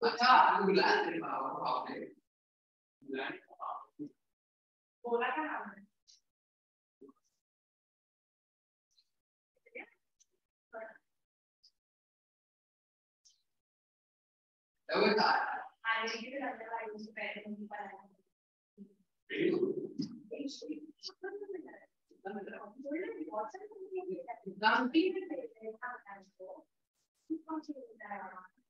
Pertama, aku bilang terima Allah. Bilang Boleh kan? لو انت عارف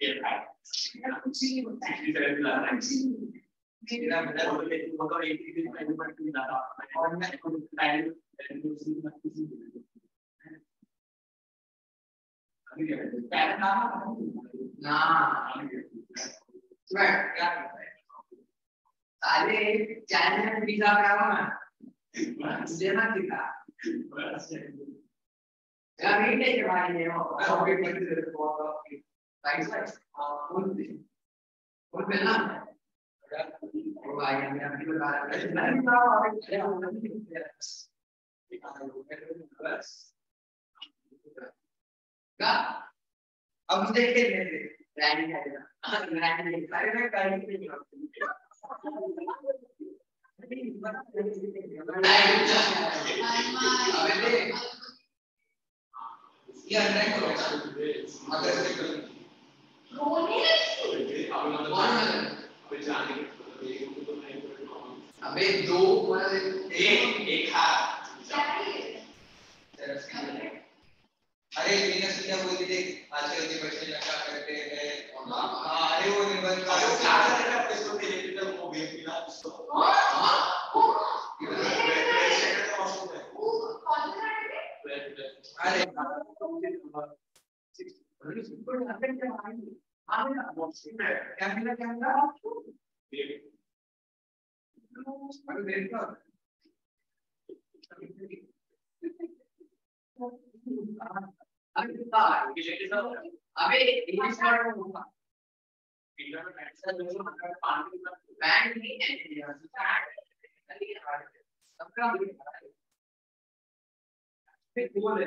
इसी तरह से लाना है मेरा मतलब है कि मतलब एक ही दिन पहले पर भी लाता और मैं एक टाइम ना मैं क्या साले चैनल वीज़ा क्या हुआ मुझे ना दिखा यार ये नहीं जवानी है वो राइट साइड और फुल पे फुल पे ना वो आगे मैं अभी बता रहा हूँ नहीं बताओ आगे क्या होगा नहीं प्लेयर्स एक आधा लोग है प्लस का अब मुझे खेल लेते रैंक है ना रैंक है अरे मैं कर ही नहीं पाऊँगा ये अटैक होगा मदद से करेंगे रोने लगी। कौन है अबे दो। एक एक हाथ क्या मिला क्या मिला अरे देखो अबे इंग्लिश वर्ड होगा बैंक नहीं है सबका बोले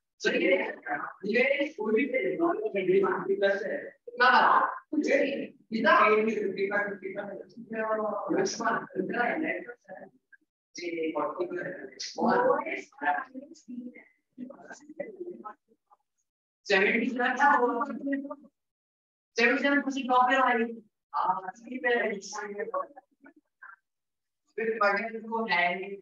So ये ये कोई भी पेज मार्किंग प्लस है। ना कुछ नहीं। इधर एन भी फिफ्टी का फिफ्टी का प्लस वन इधर है। नेट है। जी पर्टिकुलर है सेवेंटी का था वो सेवेंटी का कुछ टॉप पे आई आ असली पे इंसान के फिर मगर को है। लेकिन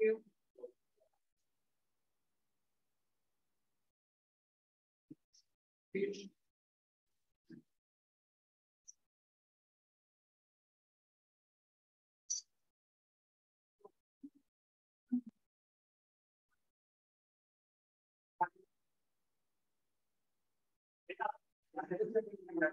To be very down.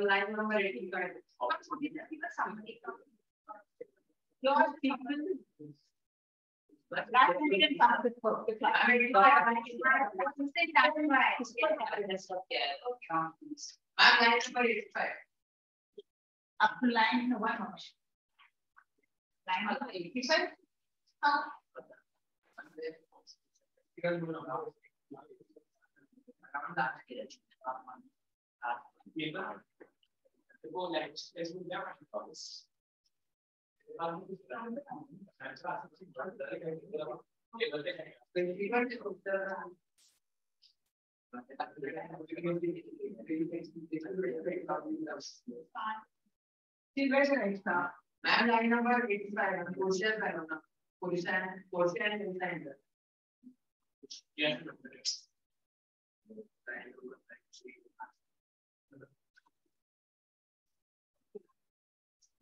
Line number eighteen. Your people. That's That we can pass it for the class. I mean, But I- I think that is right. I'm line number eighty-five. Up to line one more. Line number eighty-five. See, where's the right now? Ma'am, line number eighty-five, position, I don't know, position, position inside. Nine hundred eighty-five. No. Nine, seven. Right.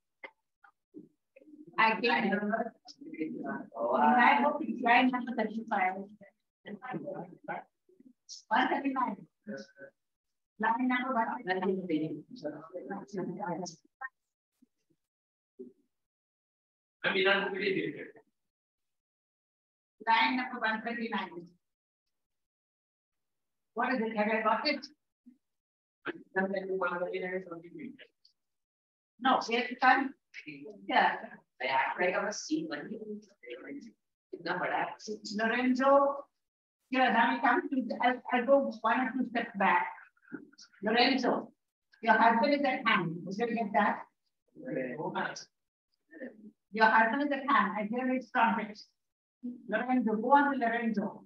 I came there. And I hope it's line number thirty-five. One thirty-nine. Line number one. I mean, I'm really different. Line number one thirty-nine. What is it? Have I got it? No, we have to come. Yeah, इतना बड़ा है Lorenzo. Yeah, now we come to, the- I'll, I'll go one or two steps back. Lorenzo, your husband is at hand. Is it like that? Your husband is at hand. I hear his trumpet. Lorenzo, go on to Lorenzo.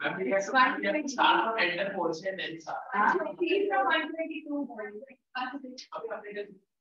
Ma'am, we have to start from enter portion and start. Ah, he's the one twenty-two.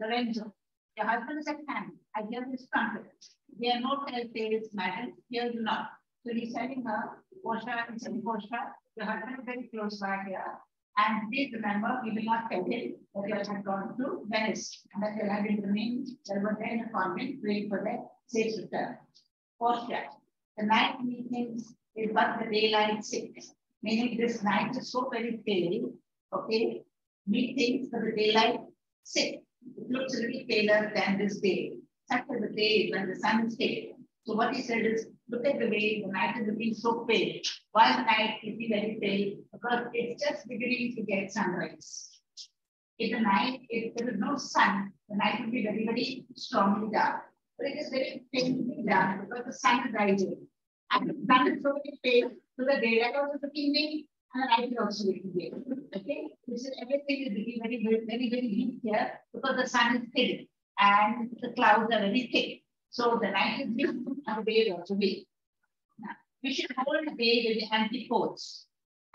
Lorenzo, your husband is at hand. I hear this trumpet. There are no telltales, madam, here you not. So he's telling her, it's in Portia, your husband is very close by here. And please remember, we will not tell him that you have gone to Venice, and that you have been remained, were there in a convent, praying for their safe return. Portia, the night meetings is but the daylight six, meaning this night is so very pale, okay? Meetings for the daylight six. Looks a little paler than this day. Such as the day when the sun is pale. So what he said is, look at the way the night is looking so pale. Why the night is very pale? Because it's just beginning to get sunrise. In the night, if there is no sun, the night will be very, very strongly dark. But it is very faintly dark because the sun is rising. And the sun is so very pale, so the daylight also looking big and night is also looking big. Okay, this is everything is very, very, very, very deep here because the sun is hidden and the clouds are very thick. So the night is big and the day is also big. We should hold the day with the antipodes.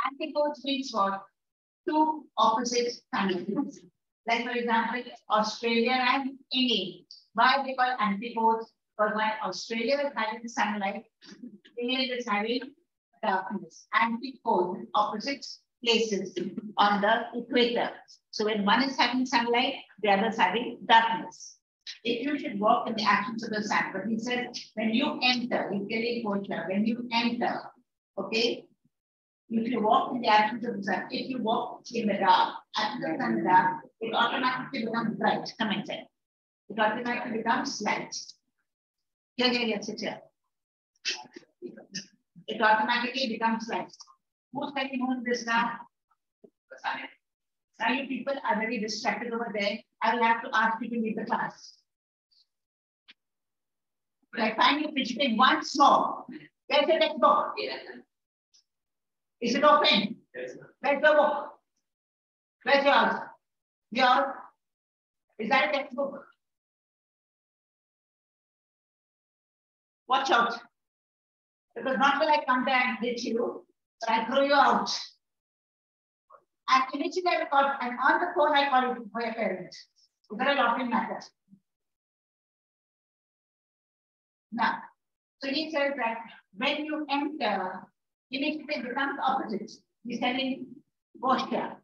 Antipodes means what? Two opposite countries. Like for example, Australia and England. Why they call antipodes? Because when Australia is having the sunlight, England is having darkness. Antipodes, opposite places on the equator. So when one is having sunlight, the other is having darkness. If you should walk in the actions of the sun, but he says, when you enter, a quote when you enter, okay, if you walk in the absence of the sun, if you walk in the dark, after the sun dark, it automatically becomes bright. Come and say. It automatically becomes light. Here, here, here, sit here. It automatically becomes light. Who's taking home this now? Now you people are very distracted over there. I will have to ask you to leave the class. I find you fidgeting once more. Where's the textbook? Is it open? Yes. Where's the book? Where's yours? Yours? Is that a textbook? Watch out. Because not will I come there and hit you, but I throw you out. And initially I call, and on the phone I call you for your parents. Is that a laughing matter? Now, so he says that when you enter, immediately becomes opposite. He's telling posture.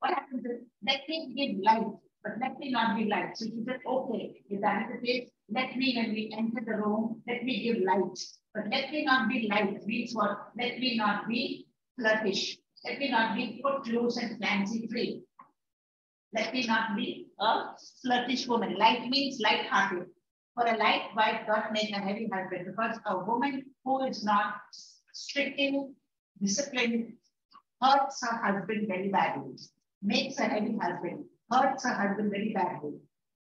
What happens is, let me give light, but let me not be light. So he said, okay, if that is the case, let me, when we enter the room, let me give light. But let me not be light means what? Let me not be flirtish. Let me not be put loose and fancy free. Let me not be a flirtish woman. Light means light-hearted. For a light wife, God make a heavy husband because a woman who is not strictly disciplined hurts her husband very badly, makes a heavy husband, hurts her husband very badly.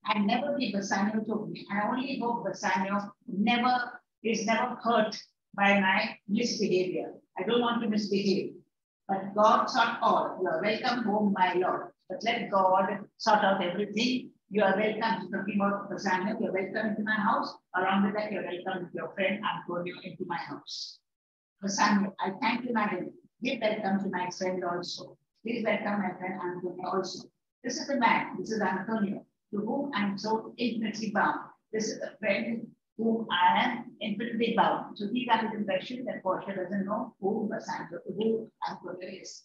And never be Bassanio to me. I only hope Bassanio never is never hurt by my misbehavior. I don't want to misbehave. But God sort all. You are welcome home, my Lord. But let God sort out everything. You are welcome. Talking about Bassanio, you are welcome into my house. Along with that, you are welcome with your friend Antonio into my house. Bassanio, I thank you, madam. Give welcome to my friend also. Please welcome my friend Antonio also. This is the man, this is Antonio, to whom I am so infinitely bound. This is a friend whom I am infinitely bound. So he got his impression that Portia doesn't know who Bassanio, who Antonio is.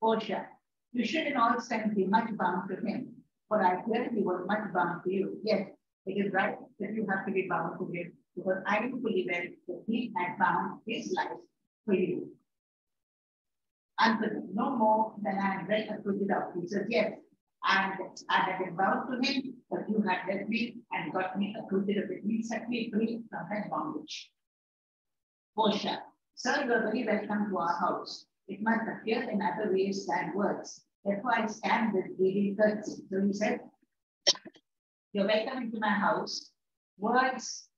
Portia, you should in all sense be much bound to him, for I he was much bound to you. Yes, it is right that you have to be bound to him, because I do believe that he had bound his life for you. Anthony, no more than I am well acquitted of. He says, yes, and I had been bound to him, but you had left me and got me acquitted of it. You set me free from that bondage. Portia, sir, you are very welcome to our house. It must appear in other ways than words. Therefore, I stand with giving courtesy. So he said, You're welcome into my house. Words,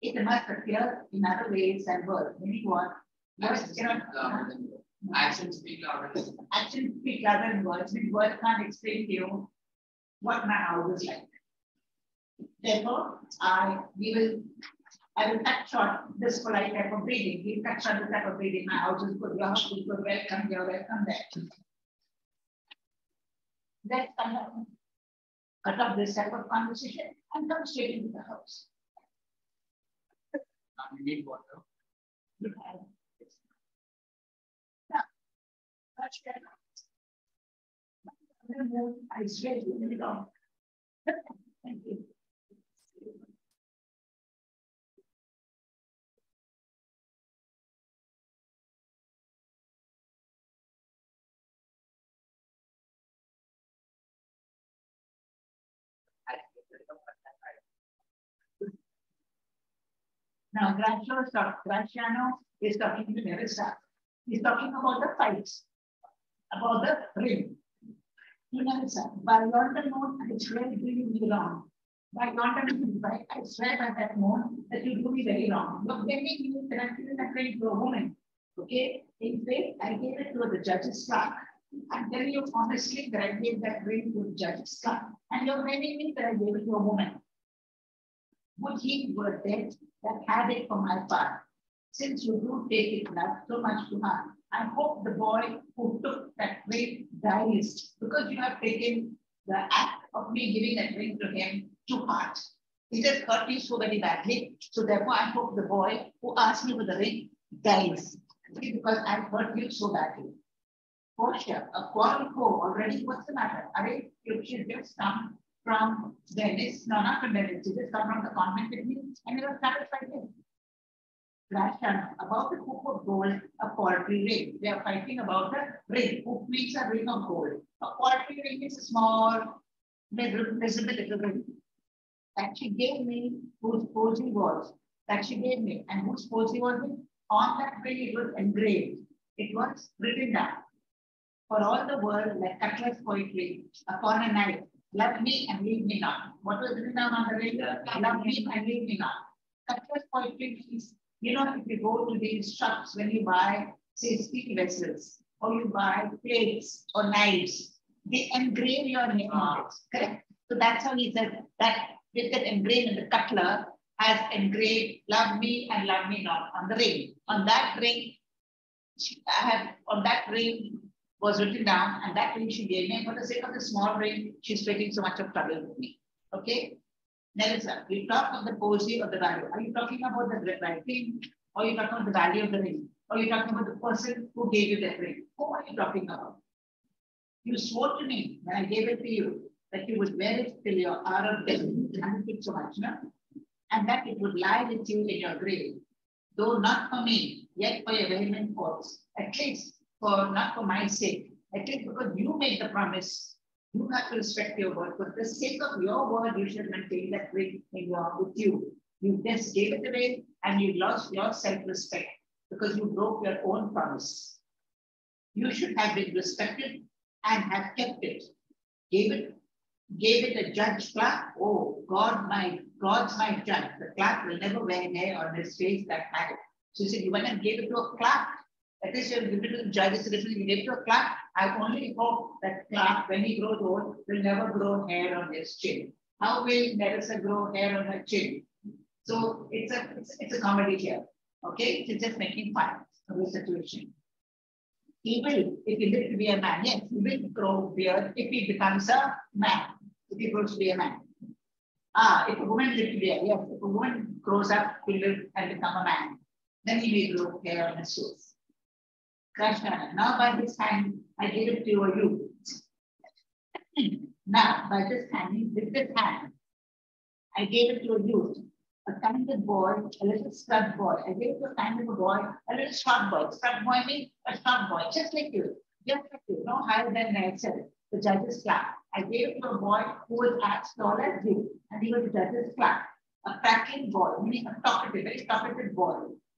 it must appear in other ways than words. Meaning what? Words cannot. Actions speak louder. Actions speak louder than words. Means words can't explain to you what my house is like. Therefore, I we will I will cut short this polite type of breathing. We'll cut short this type of breathing. My house is good. Your house is good. Welcome here. Welcome there. Let's kind of cut off this type of conversation and come straight into the house. Uh, now you need water. You have this. I swear you really don't. Thank you. Now, Gratiano, Gratiano is talking to Nerissa. He's talking about the fights, about the ring. To Nerissa, by yonder moon, I swear you do me wrong. By moon, by, I swear by that moon that you do me very wrong. You're getting me connected that ring to a woman. Okay? In fact, I gave it to the judge's clerk. I'm telling you honestly that I gave that ring to the judge's clerk. And you're telling me that I gave it to a woman. Would he were dead that had it for my part. Since you do take it love so much to heart, I hope the boy who took that ring dies because you have taken the act of me giving that ring to him to heart. It has hurt you so very badly. So therefore, I hope the boy who asked me for the ring dies because I hurt you so badly. Portia, a quarrel co already, what's the matter? Are you should just come from Venice, no, not from Venice, she just come from the convent with me, and you were satisfied about the hoop of gold, a quarterly ring. They are fighting about the ring. Hoop means a ring of gold. A quarterly ring is a small, visible little ring. That she gave me, whose posy was, that she gave me, and whose posy was? On that ring, it was engraved. It was written down. For all the world, like cutler's poetry, upon a knife, Love me and leave me not. What was written down on the radio? Love me and leave me not. Success poetry means, you know, if you go to these shops when you buy, say, steel vessels, or you buy plates or knives, they engrave your name on it. Correct? So that's how he said that with that engraved in the cutler has engraved love me and love me not on the ring. On that ring, I have on that ring was written down, and that ring she gave me. And for the sake of the small ring, she's taking so much of trouble with me. Okay. Nelson, uh, you talk of the poesy of the value. Are you talking about the writing? Or you talking about the value of the ring? Or you talking about the person who gave you that ring? Who are you talking about? You swore to me when I gave it to you that you would wear it till your hour of death, and it so much, no? And that it would lie with you in your grave, though not for me, yet for your vehement cause, at least for not for my sake, at least because you made the promise you have to respect your word. For the sake of your word, you should maintain that ring in your with you. You just gave it away and you lost your self-respect because you broke your own promise. You should have been respected and have kept it. Gave it, gave it a judge clerk. Oh, God, my God's my judge. The clerk will never wear hair on his face that had it. So he said, you went and gave it to a clerk. At least you have given to the different. You gave to a clerk. I only hope that Clark, when he grows old, will never grow hair on his chin. How will Nerissa grow hair on her chin? So it's a it's, it's a comedy here. Okay, it's just making fun of the situation. He will, if he lives to be a man, yes, he will grow beard if he becomes a man, if he grows to be a man. Ah, if a woman lives to be a, yes, if a woman grows up to live and become a man, then he may grow hair on his shoes. Krishna, now by this hand, I give it to you. now, by this hand, with this hand, I gave it to a youth, a talented boy, a little scrub boy. I gave it to a talented boy, a little short boy. Scrub boy means a short boy, just like you, just like you, no higher than myself, the judge's clerk. I gave it to a boy who was as tall as you, and he was the judge's clerk. A crackling boy, meaning a talkative, very talkative boy,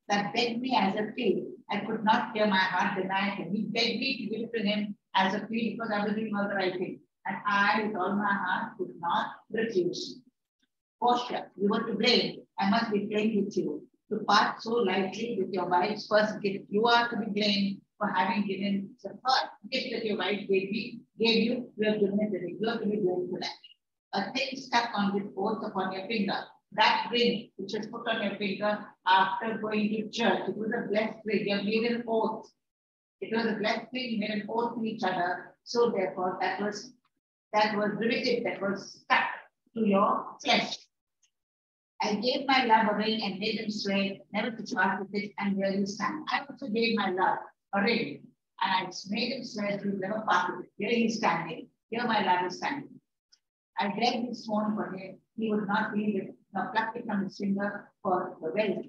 that begged me as a fee. I could not hear my heart deny him. He begged me to give it to him as a fee because I was the right thing. And I, with all my heart, could not refuse. Portia, you were to blame. I must be playing with you. To part so lightly with your wife's first gift, you are to be blamed for having given the first gift that your wife gave me, gave you, you have given it to me. You have to be blamed for that. A thing stuck on with oath upon your finger that ring which was put on your finger after going to church, it was a blessed ring. You made an oath. It was a blessed ring. You made an oath to each other. So therefore, that was that was riveted, that was stuck to your flesh. I gave my love a ring and made him swear never to part with it, and here you stand. I also gave my love a ring, and I made him swear to never part with it. Here he's standing. Here my love is standing. I begged his phone for him. He would not leave it now pluck it from his finger for the wealth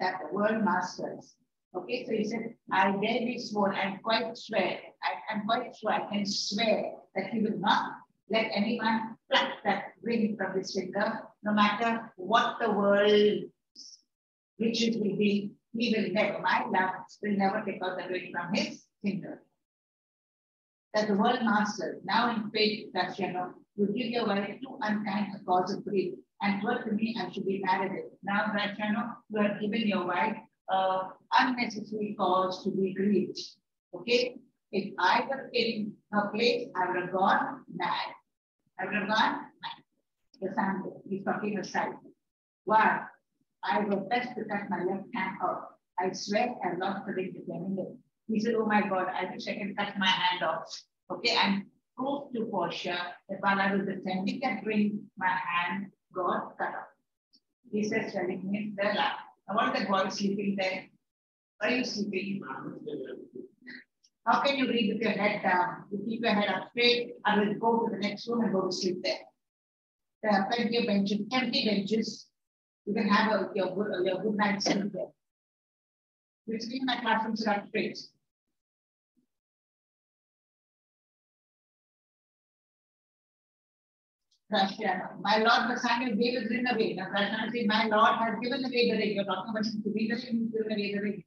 that the world masters. Okay, so he said, I sworn, and quite swear, I, am quite sure I can swear that he will not let anyone pluck that ring from his finger, no matter what the world riches will be, he will never, my love will never take out the ring from his finger. That the world master, now in faith, Gratiano, you give your wife too unkind a cause of grief and told to me I should be married. Now, Gratiano, you have given your wife uh, unnecessary cause to be grieved. Okay? If I were in her place, I would have gone mad. I would have gone mad. The son, he's talking aside. Why? I was best cut my left hand off. I swear I lost the ring to it. He said, Oh my God, I wish I can cut my hand off. Okay, and prove to Portia that while I was attempting to bring my hand got cut off. He says, telling me, there are. I want the boy sleeping there. Are you sleeping? How can you read with your head down? You keep your head up straight, I will go to the next room and go to sleep there. There are plenty of benches, empty benches. You can have a, your, good, your good night sleep there. You see my classroom sit up straight. My Lord Bassanio gave his ring away. Now Krishna says, My Lord has given away the ring. You're talking about him to be the given away the ring.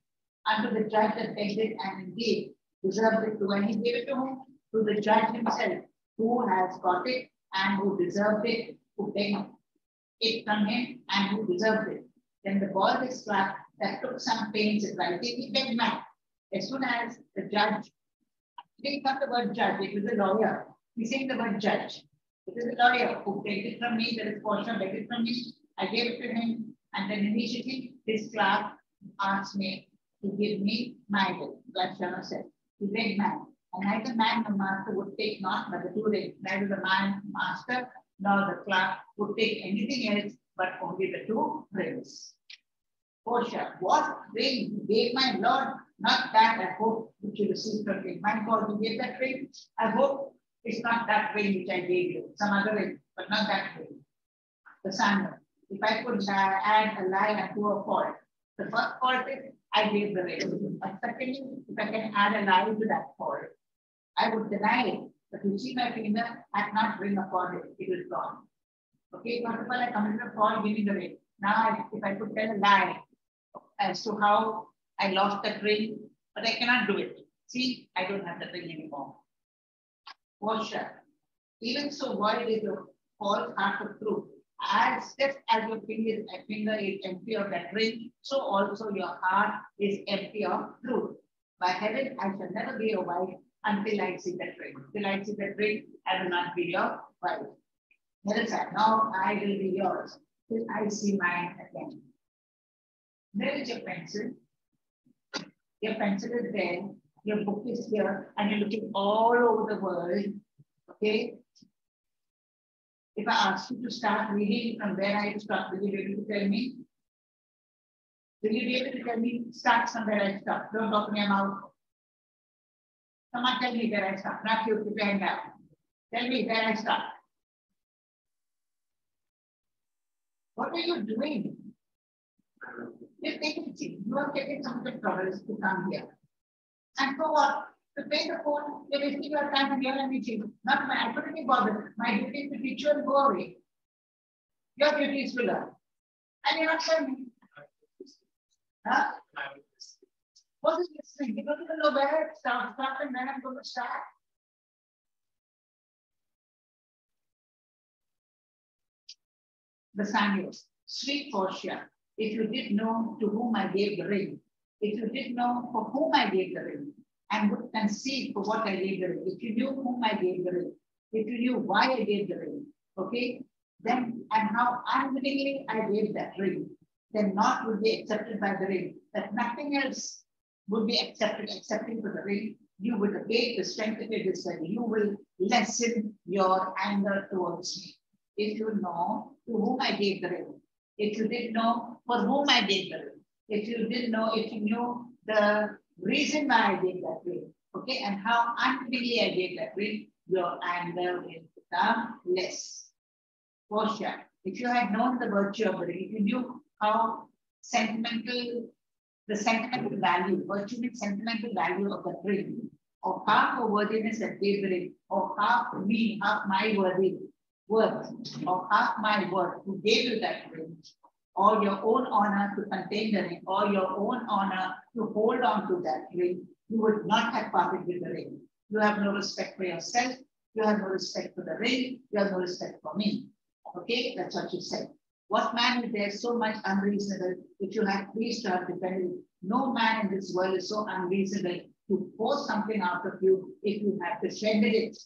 Unto the judge that begged it and gave, deserved it to when he gave it to whom? To the judge himself, who has got it and who deserved it, who begged it from him and who deserved it. Then the boy is struck that took some pains in writing, he begged back. As soon as the judge, didn't come the word judge, it was a lawyer. He's saying the word judge. It is a lawyer who takes it from me, there is portion it from me. I gave it to him, and then immediately this clerk asked me to give me my will. Lakshmana said, the great man. And neither man nor master would take not but the two rings, neither the man master nor the clerk would take anything else but only the two rings. Portia, what ring gave my Lord? Not that I hope which you received from him. My God, you gave that ring. I hope it's not that ring which I gave you, some other ring, but not that ring. The Samuel. If I could add a line to a fault, the first fault is I gave the ring. But secondly, if I can add a line to that fault, I would deny it. But you see my finger, I cannot ring upon it. It is gone. Okay, first of all, I committed a fault giving the ring. Now, if I could tell a lie as to how I lost that ring, but I cannot do it. See, I don't have the ring anymore. Portia, even so, what is the false heart of truth? As just as your finger, finger is empty of that ring, so also your heart is empty of truth. By heaven, I shall never be a wife until I see that ring. Till I see that ring, I will not be your wife. Nerissa, now I will be yours till I see mine again. There is your pencil. Your pencil is there. Your book is here, and you're looking all over the world. Okay. If I ask you to start reading from where I start, will you be able to tell me? Will you be able to tell me start from where I start? Don't open your mouth. Someone tell me where I start. Not you, hand up. Tell me where I start. What are you doing? You're taking, you are taking some of the troubles to come here. And for what? Uh, to pay the phone, you're wasting your time and your energy. Not my, I couldn't be bothered. My duty is to teach you and go away. Your duty is to learn. And you're not me. Huh? What is this thing? You don't even know where it starts, start and when I'm going to start. The Samuels, sweet Portia, if you did know to whom I gave the ring, if you did know for whom I gave the ring, and would concede for what I gave the ring, if you knew whom I gave the ring, if you knew why I gave the ring, okay, then and how unwittingly I gave that ring, then not would be accepted by the ring, that nothing else would be accepted, accepting for the ring, you will abate the strength of your desire. You will lessen your anger towards me. If you know to whom I gave the ring, if you didn't know for whom I gave the ring, if you didn't know, if you knew the reason why I gave that ring, okay, and how unwillingly I gave that ring, your anger will become less. Portia, if you had known the virtue of ring, if you knew how sentimental, the sentimental value, virtue means sentimental value of the ring, or half of worthiness that gave the ring, or half me, half my worthy worth, or half my worth who gave you that ring, or your own honor to contain the ring, or your own honor to hold on to that ring, you would not have parted with the ring. You have no respect for yourself, you have no respect for the ring, you have no respect for me. Okay, that's what you said. What man is there so much unreasonable if you have pleased to have defended? No man in this world is so unreasonable to force something out of you if you have defended it.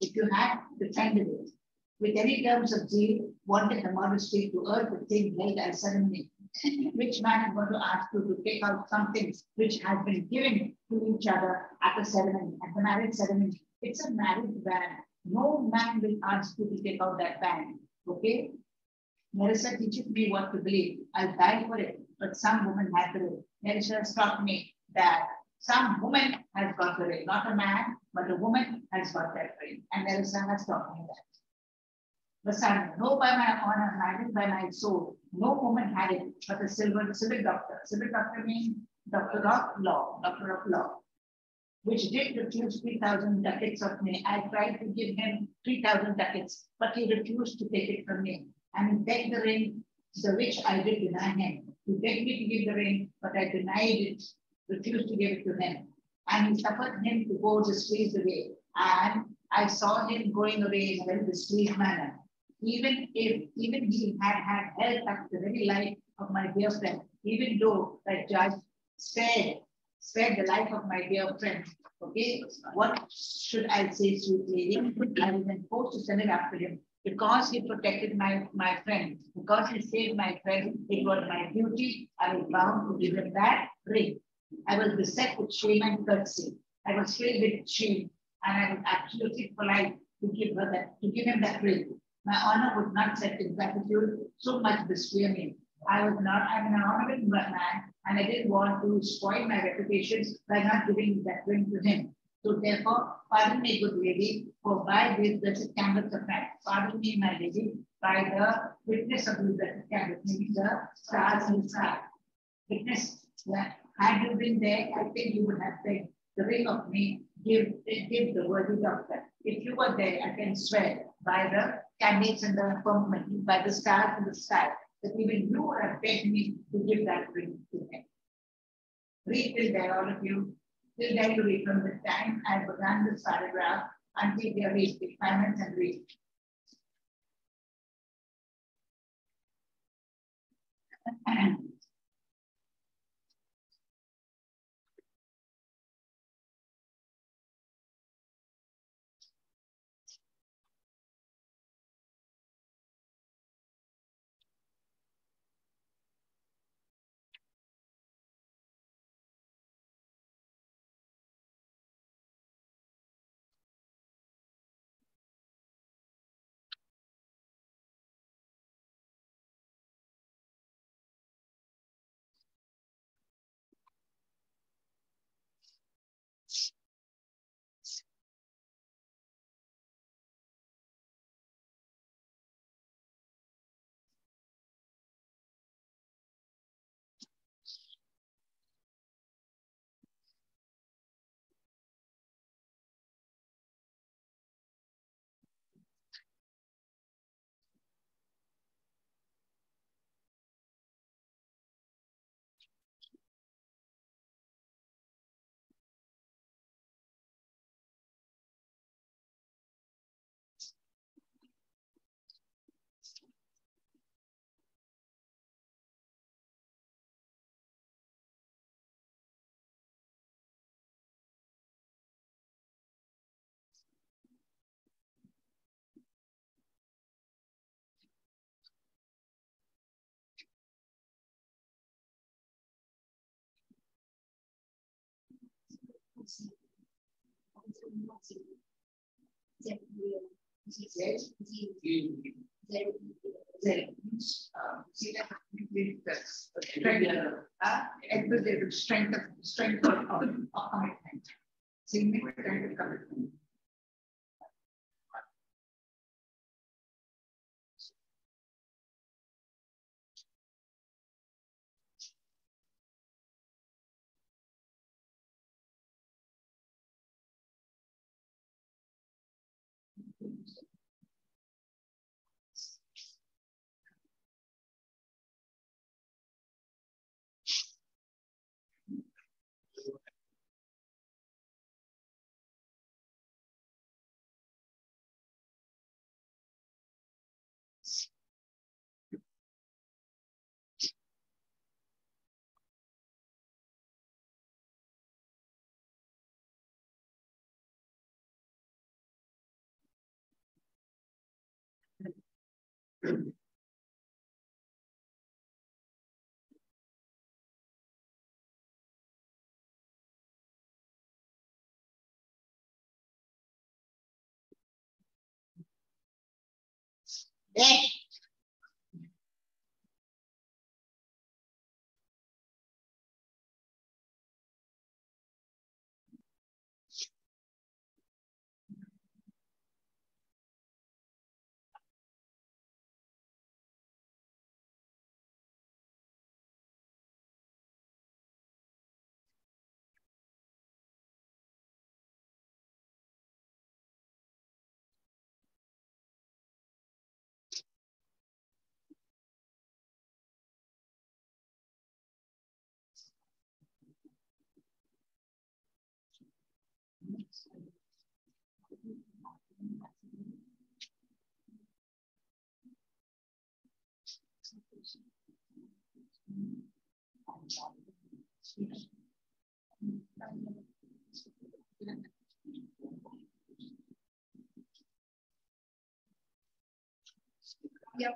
If you have defended it with any terms of zeal, wanted the modesty to earth the thing held as ceremony. Which man is going to ask you to take out some things which have been given to each other at the ceremony, at the marriage ceremony? It's a marriage band. No man will ask you to take out that band. Okay? Nerissa teaches me what to believe. I'll die for it, but some woman has ring. Nerissa has taught me that some woman has got the ring, not a man, but a woman has got that ring. And Nerissa has taught me that. The son, no by my honor, neither by my soul. No woman had it, but a silver civic doctor. Civic doctor means doctor of law, doctor of law, which did refuse 3,000 ducats of me. I tried to give him 3,000 ducats, but he refused to take it from me. And begged the ring, the which I did deny him. He begged me to give the ring, but I denied it, refused to give it to him. And he suffered him to go displeased away. And I saw him going away in a very displeased manner even if even he had had held up the very life of my dear friend, even though that judge spared, spared the life of my dear friend. Okay, what should I say, sweet lady? I was forced to send it after him because he protected my, my friend, because he saved my friend, it was my duty. I was bound to give him that ring. I was beset with shame and courtesy. I was filled with shame, and I was absolutely polite to give her that, to give him that ring. My honor would not set in gratitude so much disfear me. I was not, I'm an honorable man, and I didn't want to spoil my reputation by not giving that ring to him. So therefore, pardon me, good lady, for by this blessed candles of night. Pardon me, my lady, by the witness of these blessed candles, meaning the stars in the. Witness that had you been there, I think you would have said, the ring of me, give, give the worthy doctor. If you were there, I can swear by the candles in the firmament, by the stars in the sky, that even you would have begged me to give that ring to him. Read till there, all of you. Till then you read from the time I began this paragraph until they reached the finance and read. Strength, uh, of strength of, of, of commitment. Significant commitment. There. Yeah,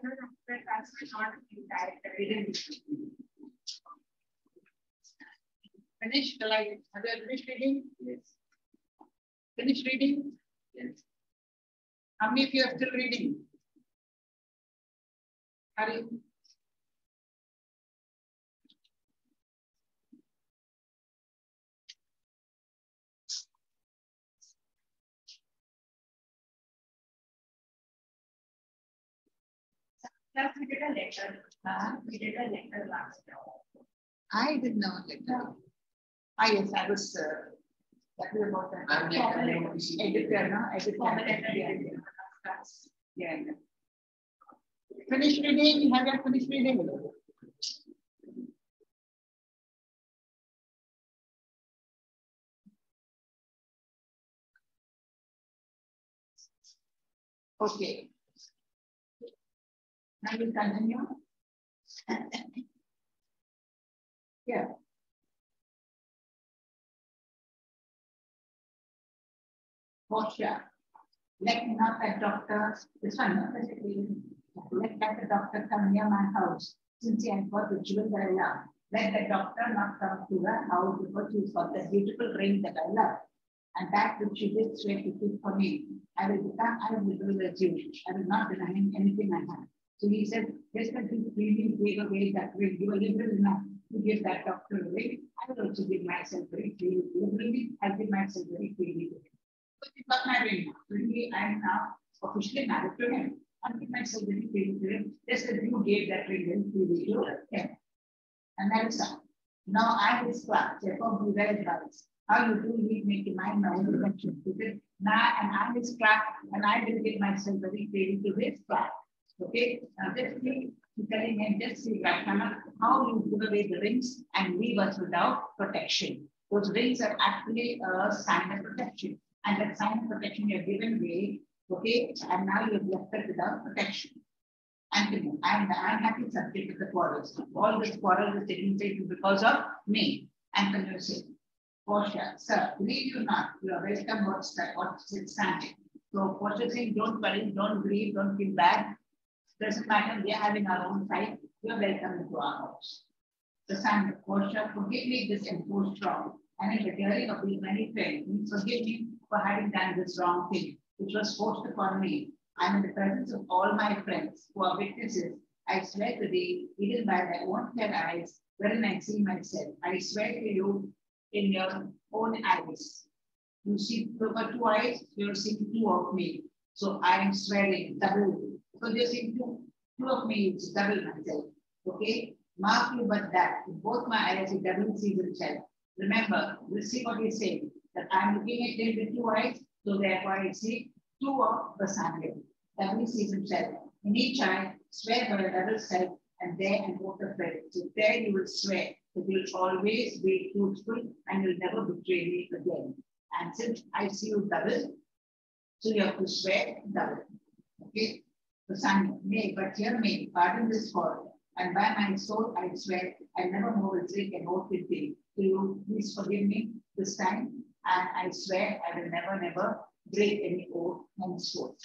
we're not- we're transferring on to direct, we didn't. Finish, shall I, have you finished reading? Yes. Finish reading? Yes. How many of you are still reading? Hurry. Yes, we did a letter, uh, we did a letter last year. I did not that. Ah, yes, I was, uh, Yeah, we yeah. did last Yeah, yeah. Finish reading, you have your finished reading. Okay. Now you continue. Yeah. Portia. Let not that doctor, this one, not let not the doctor come near my house, since he has got the jewel that I love. Let the doctor not come to the house because he's got the beautiful ring that I love. And that which he did swear to keep for me, I will become, I will do as you. I will not deny him anything I have. So he said, just as he freely gave away that ring, you were liberal enough to give that doctor a ring. I will also give myself very freely, liberally, I'll give myself very freely to my ring now. Really, I am now officially married to him. I'll give myself to him, just as you gave that ring freely to him. And that is all. Now I his class, therefore be very wise. How you do need me to mind my own direction. Because now and I his class, and I will give myself very freely to his class. Okay, now just see, telling him, just see, Rakshana, how you give away the rings and leave us without protection. Those rings are actually a sign of protection. And that sign of protection you're given away, okay, and now you've left it without protection. Antonio, I'm the unhappy subject of the quarrels. All this quarrel is taking place because of me. Antonio say, Portia, sir, believe you not, you are welcome what's it standing. So Portia saying, don't worry, don't grieve, don't feel bad. Doesn't matter, we are having our own fight. You're welcome into our house. The son Portia, forgive me this enforced wrong. And in the hearing of these many friends, forgive me for having done this wrong thing, which was forced upon me. I'm in the presence of all my friends who are witnesses, I swear to thee, even by thy own fair eyes, wherein I see myself, I swear to you in your own eyes. You see over two eyes, you're seeing two of me. So I am swearing double. So you're seeing two, two of me, it's double myself. Okay? Mark you but that in both my eyes, he double sees himself. Remember, you see what he's saying, that I'm looking at him with two eyes, so therefore I see two of the Samuel. Double sees himself. In each eye, swear by a double self, and there and both of it. So there you will swear that you'll always be truthful and you'll never betray me again. And since I see you double, so you have to swear double. Okay? Bassanio, nay, but hear me, pardon this fault. And by my soul, I swear, I never more will drink an oath with thee. So you please forgive me this time. And I swear I will never, never break any oath henceforth.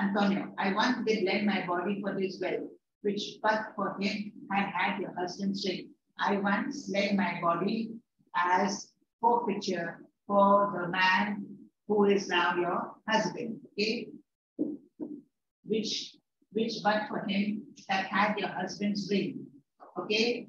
Antonio, I once did lend my body for this well, which but for him had had your husband's ring. I once lent my body as forfeiture for the man who is now your husband. Okay? Which which but for him that had your husband's ring. Okay?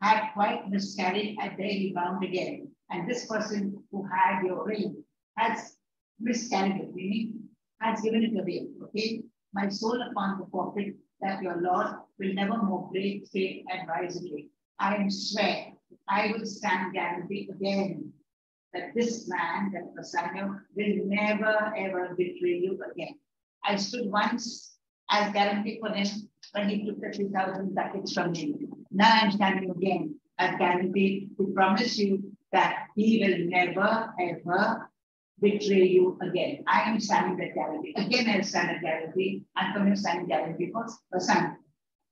Had quite miscarried and there he bound again. And this person who had your ring has miscarried it, meaning has given it away. Okay? My soul upon the prophet that your Lord will never more break faith and rise again. I am swear, I will stand guarantee again that this man, that Bassanio, will never ever betray you again. I stood once as guarantee for him when he took the 3,000 ducats from me. Now I'm standing again as guarantee to promise you that he will never ever betray you again. I am standing that guarantee. Again, I'll stand a guarantee. I'm coming to stand guarantee for the son.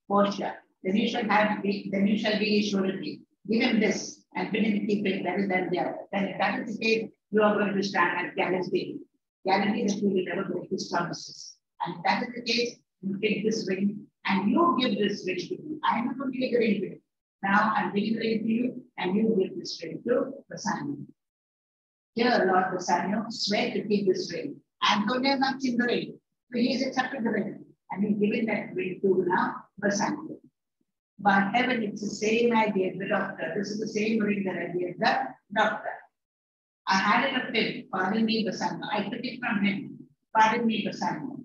Portia. Then you shall have the, then you shall be his surety. Give him this and bid him keep it rather than the other. Then if that is the case, you are going to stand as guarantee. Guarantee that you will never break his promises. And if that is the case, you take this ring and you give this ring to me. I am not going to give the ring to you. Now I'm giving the ring to you and you give this ring to son. Dear Lord Bassanio, swear to keep this ring. Has not seen the ring. So he has accepted the ring. and he's giving that ring to now Bassanio. But heaven, it's the same I gave the doctor. This is the same ring that I gave the doctor. I had it of him, pardon me, Bassanio. I took it from him, pardon me, Bassanio.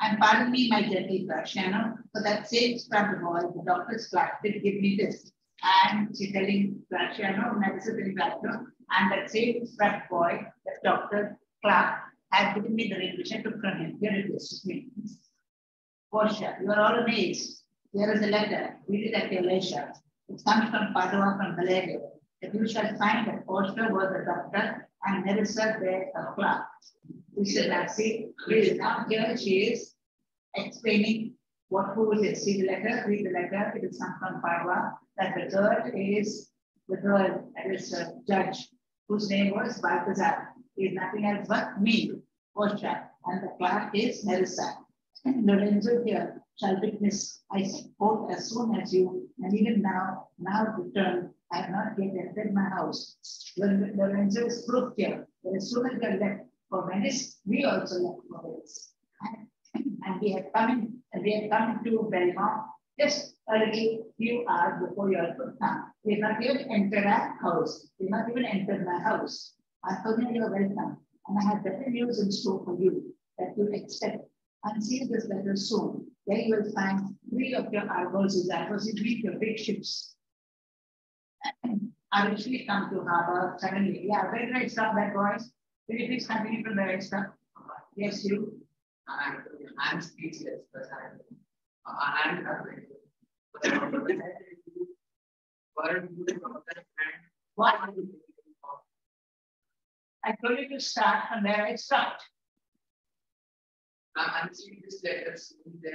And pardon me, my gentle Gratiano, for that same scrub boy, the doctor's clerk did give me this. And she's telling Gratiano, medicine in the background, and that same scrub boy, the doctor Clark, has given me the revision to from him. Here it is. Portia, you are all amazed. Here is a letter. Read it at your leisure. It comes from Padua from Bellario. If you shall find that Portia was a doctor and Nerissa there a clerk. We shall now see. Now here she is explaining what who is it. See the letter, read the letter. It is from Padua. That the third is the third, that is a judge, whose name was Balthazar. He is nothing else but me, Portia, and the clerk is Nerissa. Lorenzo here shall witness, I suppose, as soon as you, and even now, now return, I have not yet entered my house. Lorenzo is proof here, soon as you are left for Venice, we also left for Venice. And, we have come in, and we have come to Belmont just little few hours before your time. We have not even entered our house. We have not even entered my house. I told you are welcome, and I have better news in store for you that you expect and see this letter soon. There you will find three of your argosies. Argosies mean your big ships. I actually come to harbor suddenly. Yeah, very I stop that voice? Will you please continue from the I stopped? Yes, you. I'm speechless, but I'm, I'm What? I told you to start from where I stopped. I'm seeing this letter soon, then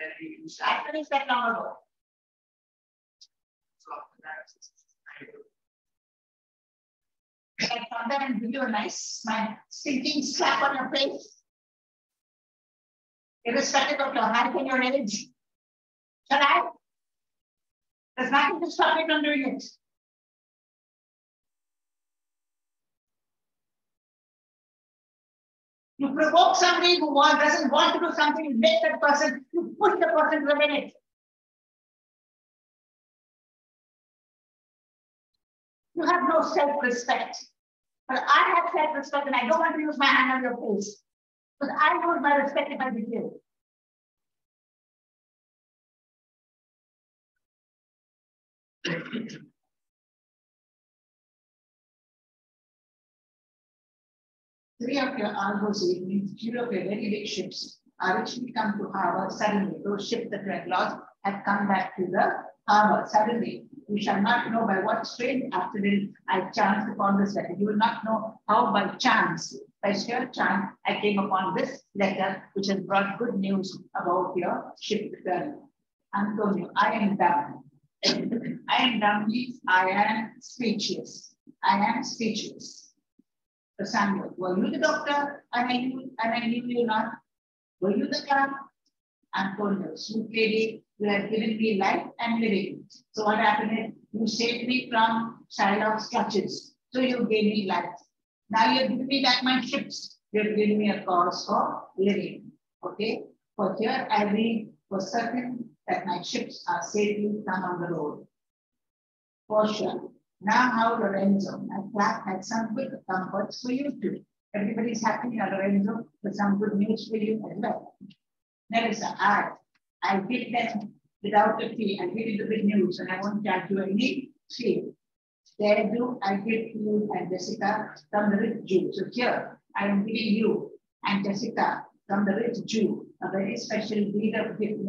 I finished that long ago. So after that, I do. I come there and give you a nice smile, stinking slap on your face. Irrespective of your height and your age. Shall I? There's nothing to stop you from doing it. You provoke somebody who want, doesn't want to do something, you make that person, you push the person to the limit. You have no self-respect. But I have self-respect and I don't want to use my hand on your face. Because I lose my respect if I you. Three of your argosies means three of your very big ships are actually come to harbor suddenly. Those ships that were lost have come back to the harbor suddenly. You shall not know by what strange accident I chanced upon this letter. You will not know how by chance, by sheer chance, I came upon this letter, which has brought good news about your ship return. Antonio, I am dumb. I am dumb means I am speechless. I am speechless. Samuel, were you the doctor and I knew, and I knew you not? Were you the clerk? Antonio, sweet lady, you have given me life and living. So what happened is you saved me from Shylock's clutches. So you gave me life. Now you have given me back my ships. You have given me a cause for living. Okay? For here I read for certain that my ships are safely come on the road. For sure. Now how Lorenzo, my class had some good comforts for you too. Everybody's happy now, Lorenzo, with some good news for you as well. Nerissa, I, I did them without a fee. I give you the good news and I won't charge you any fee. I give you and Jessica from the rich Jew. So here I am giving you and Jessica from the rich Jew a very special deed of gift,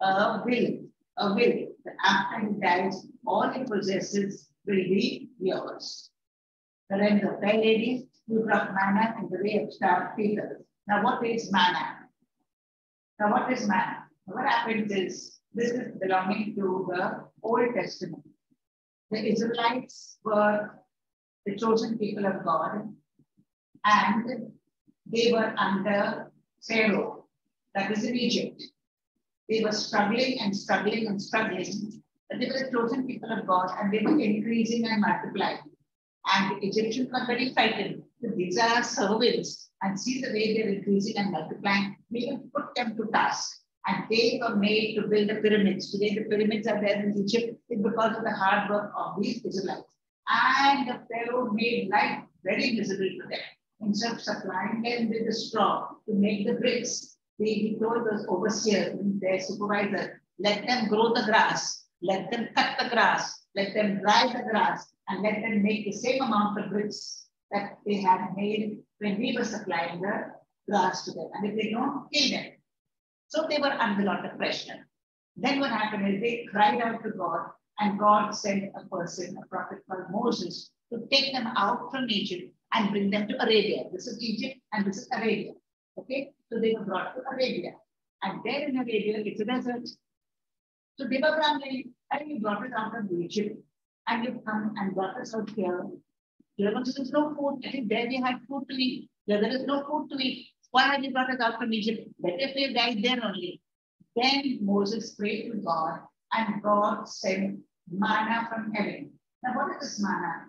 a will, a will that after he dies, all he possesses will be yours. Fair ladies, you brought manna in the way of star feeders. Now, what is manna? Now, what is manna? What happens is this is belonging to the Old Testament. The Israelites were the chosen people of God, and they were under Pharaoh, that is in Egypt. They were struggling and struggling and struggling but they were the chosen people of God and they were increasing and multiplying. And the Egyptians were very frightened. These are our servants and see the way they're increasing and multiplying. We can put them to task. And they were made to build the pyramids. Today, the pyramids are there in Egypt it's because of the hard work of these Israelites. And the Pharaoh made life very miserable for them. Instead of supplying them with the straw to make the bricks, they, he told those overseers, their supervisor, let them grow the grass, let them cut the grass, let them dry the grass, and let them make the same amount of bricks that they had made when we were supplying the grass to them. And if they don't, kill them. So they were under a lot of pressure. Then what happened is they cried out to God, and God sent a person, a prophet called Moses, to take them out from Egypt and bring them to Arabia. This is Egypt and this is Arabia. Okay, so they were brought to Arabia. And there in Arabia, it's a desert. So they were family, and you brought us out of Egypt, and you come and brought us out here. Here also there's no food. I think there we had food to eat. Here there is no food to eat. Why have you brought us out from Egypt? Better if we died there only. Then Moses prayed to God, and God sent manna from heaven. Now, what is this manna?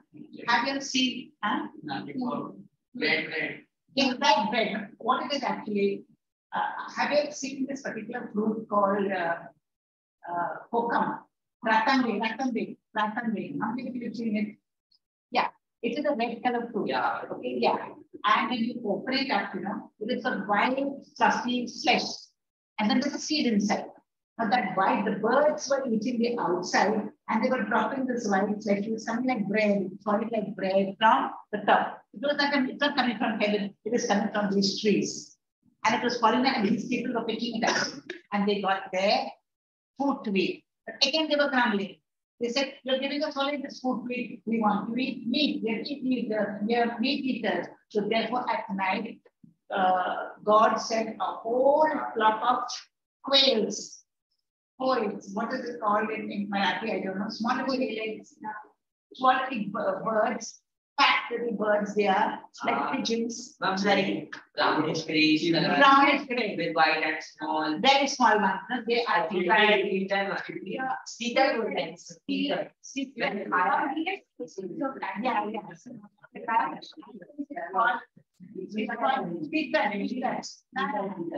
Have you seen? Huh? Bread, bread. Yeah, that bread. What it is actually? Uh, have you seen this particular fruit called uh, uh, kokum? Ratambe, ratambe, ratambe. How many you have seen it? It is a red color fruit. Yeah. Okay, yeah. And when you open it up, you know, it is a white, fluffy flesh. And then there's a seed inside. Now that white, the birds were eating the outside and they were dropping this white flesh. It was something like bread, falling like bread from the top. It was not, it's not coming from heaven, it is coming from these trees. And it was falling and these people were picking it up. And they got their food to eat. But again, they were grumbling. They said, You're giving us only this food eat. We want to eat meat. We are meat eaters. We are meat eaters. So therefore, at night, uh, God sent a whole flock of quails. Quails. What is it called in, in Marathi? I don't know. Small. Small big birds. Fat little birds they are. Like Ah. pigeons. Ma'am, sorry. Brownish grayish color. Brownish gray. With white and small. Very small ones. no? They are Yeah. Cedar wood. Cedar. Yeah, yeah. It's called Peter.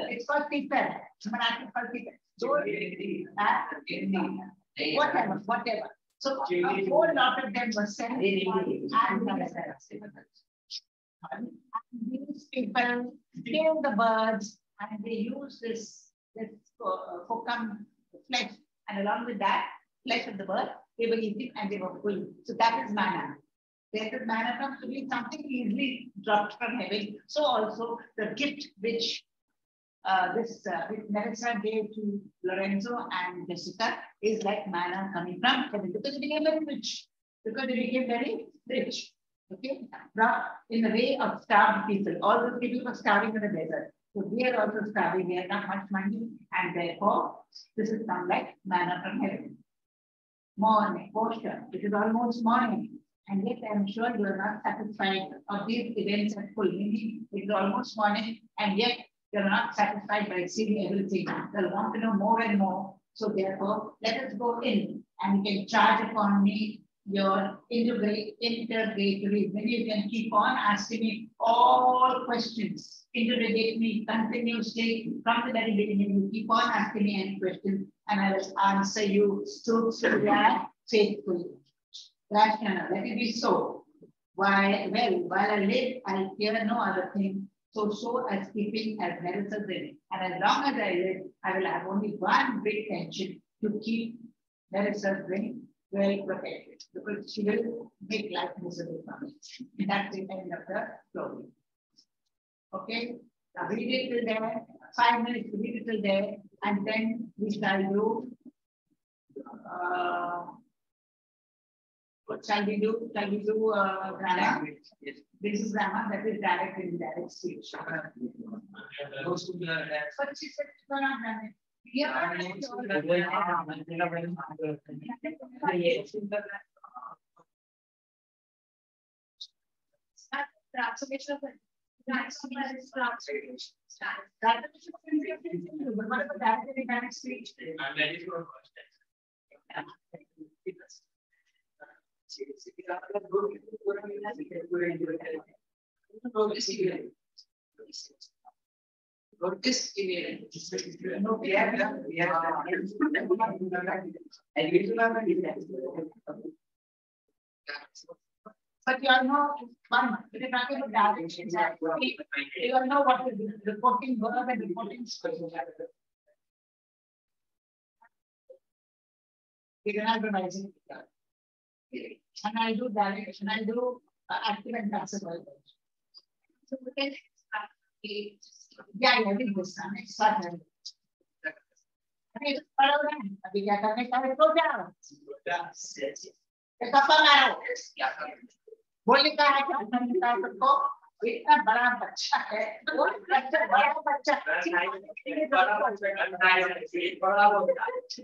It's called Peter. Marathi called Peter. Uh, whatever, whatever. So a whole lot of them were sent. And these people kill the birds and they use this, this uh, kokum flesh. And along with that, flesh of the bird, they were eating and they were full. So that is manna. There is manna from to be something easily dropped from heaven. So also the gift which uh, this uh, Nerissa gave to Lorenzo and Jessica is like manna coming from heaven because they became very rich. Because they became very rich. Okay, in the way of starved people, all those people were starving in the desert. So we are also starving, we have not much money, and therefore this is some like manna from heaven. Morning, portion, it is almost morning. And yet I'm sure you are not satisfied of these events at full. Maybe it's almost morning, and yet you're not satisfied by seeing everything. They'll want to know more and more. So therefore, let us go in and you can charge upon me your integrate, interrogatory. Then you can keep on asking me all questions. Interrogate me continuously from the very beginning. You keep on asking me any question and I will answer you truthfully faithfully. Rational, let it be so. While, well, while I live, I fear no other thing. So, so as keeping as medicine in. And as long as I live, I will have only one big tension to keep Nerissa's ring well protected because she will make life miserable for me. That's the end of the story. Okay, now read it till there, five minutes to read it till there, and then we shall do. Uh, what shall we do? Shall we do uh, grammar? Yes. This is grammar that is direct and indirect speech. Those two are there. But she said, no, no, no, no. Yeah, Transformation of the transformation is transformation. That is but what about direct and indirect speech? And that is your question. So this email, no, we have done, we have done. And we do have a But you all know, one, if you're talking about directions, you all know what is reporting verb and reporting script. Can have revising. and I'll do direct and I'll do uh, active and passive oil. So we can start. Yeah, yeah, we can start. Start. अभी क्या करने का है तो क्या कपा मारो बोलने का है क्या करने का सबको इतना बड़ा बच्चा है बड़ा बच्चा बड़ा बच्चा बड़ा बच्चा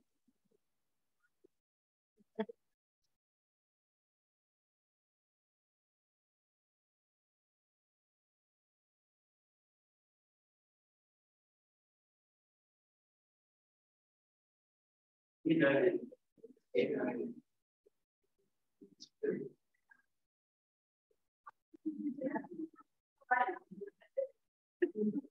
One actually.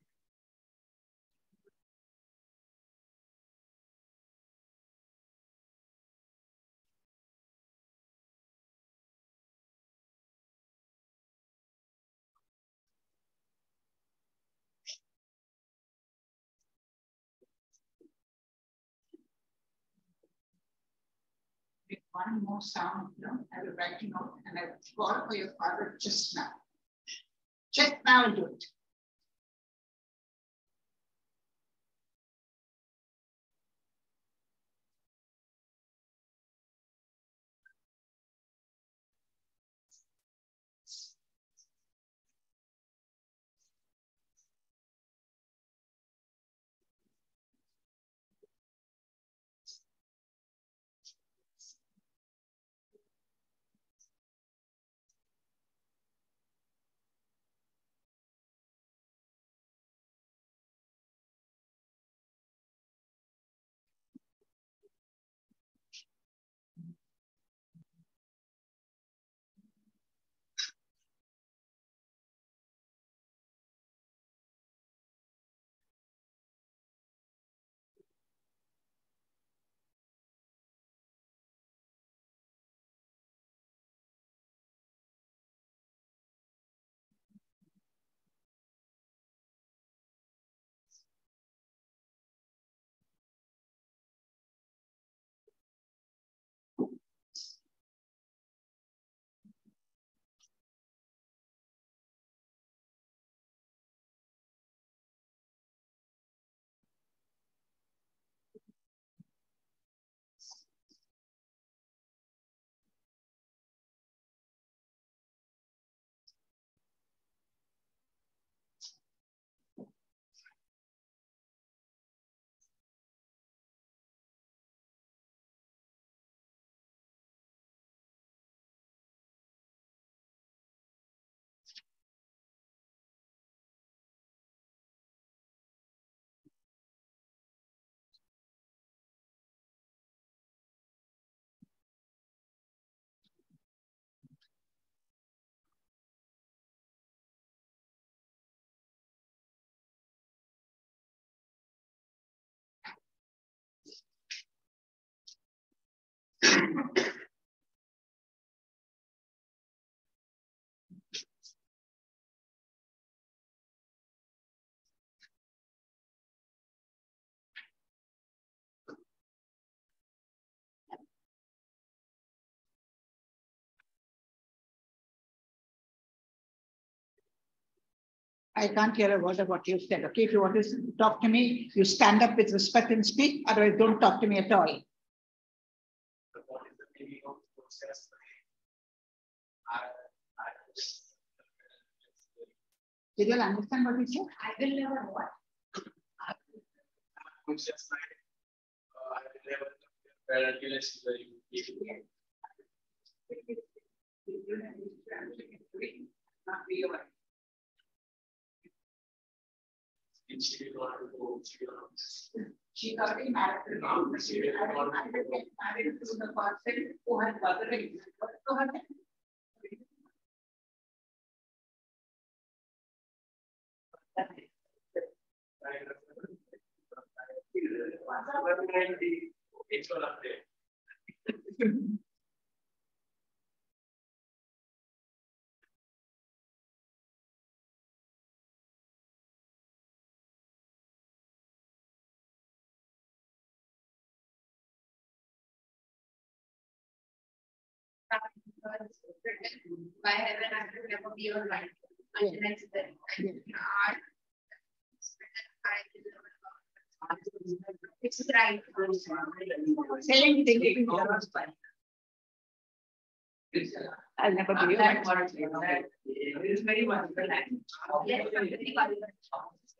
One more sound, you know, I will write you note and I will call for your father just now. Just now do it. I can't hear a word of what you said. Okay, if you want to talk to me, you stand up with respect and speak, otherwise don't talk to me at all. What is the meaning of process? I, I. Did you understand what he said? I will never what? Process like, uh, I will never, where regulation is very. Not real. She will not go, she will not. She's already married. to him. She will already get married to the person who has bothering. to her. It's all up there. By heaven, I will never be all right. Yeah. And that's the. Yeah. It's right. Same thing. I'll never be. That part, you it is very much relaxed. Yes,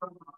from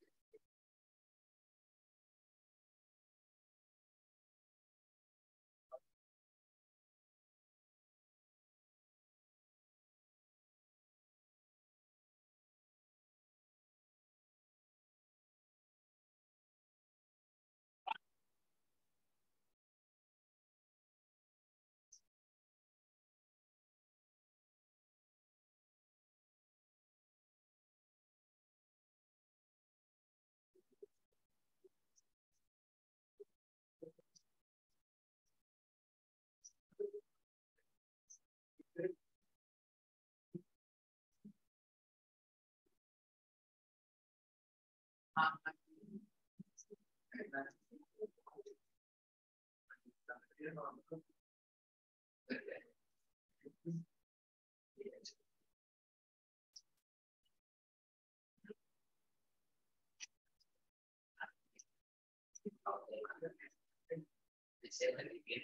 Excelente, bien,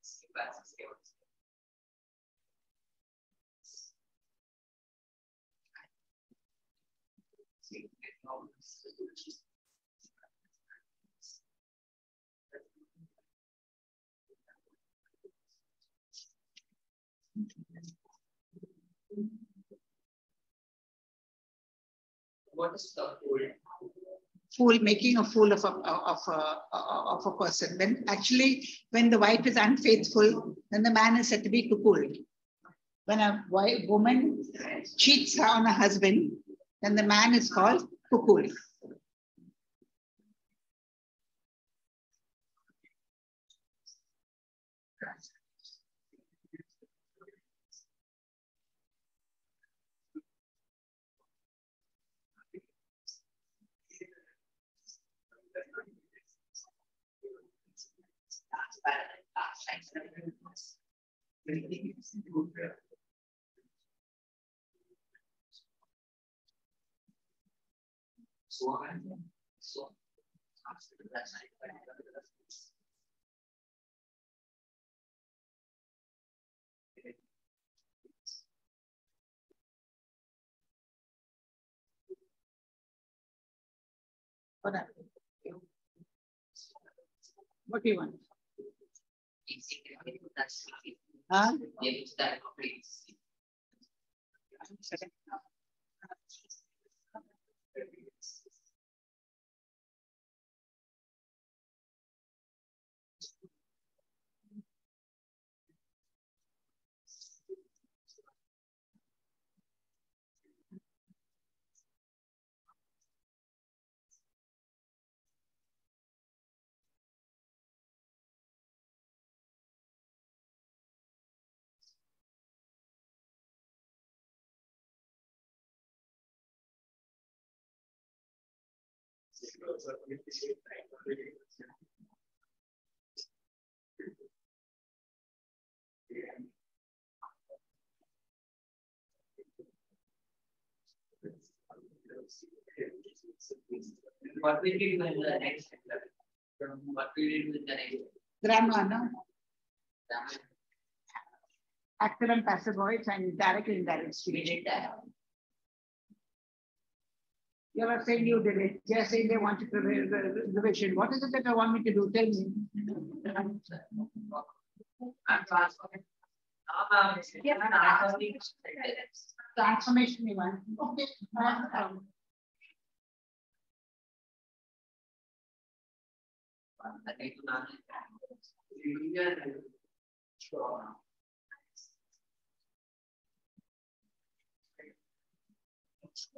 sin bases que What is the fool? fool, making a fool of a, of a, of a person. When actually, when the wife is unfaithful, then the man is said to be cuckold. When a wife, woman cheats on a husband, then the man is called happened? What do you want? Huh? Second. What we did with the next? What we did with the next Grammar, no? step? Active and passive voice and direct and indirect We did that. You are saying you did it. They are saying they wanted to re- re- revision. What is it that you want me to do? Tell me. Transformation you want. Okay.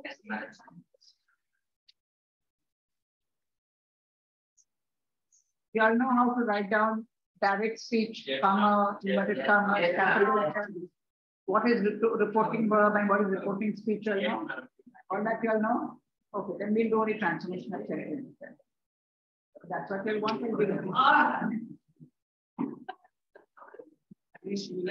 Yes, You all know how to write down direct speech, Yeah. comma, inverted Yeah. comma, Yeah. capital letter. What is re- reporting verb and what is reporting speech, you all Yeah, know? All that you all know? Okay, then we'll do only transformation of sentence. That's what you'll want. we'll do. Ah. Least you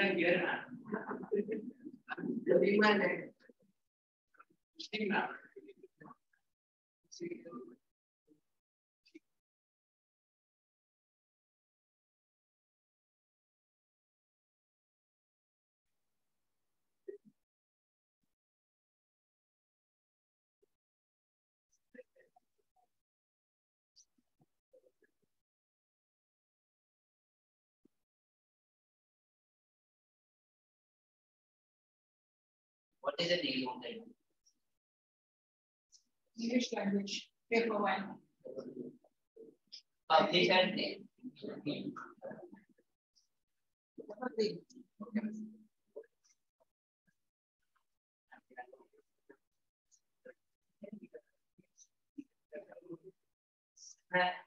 is a nail on the end. English language, paper one. Publish and name. Right.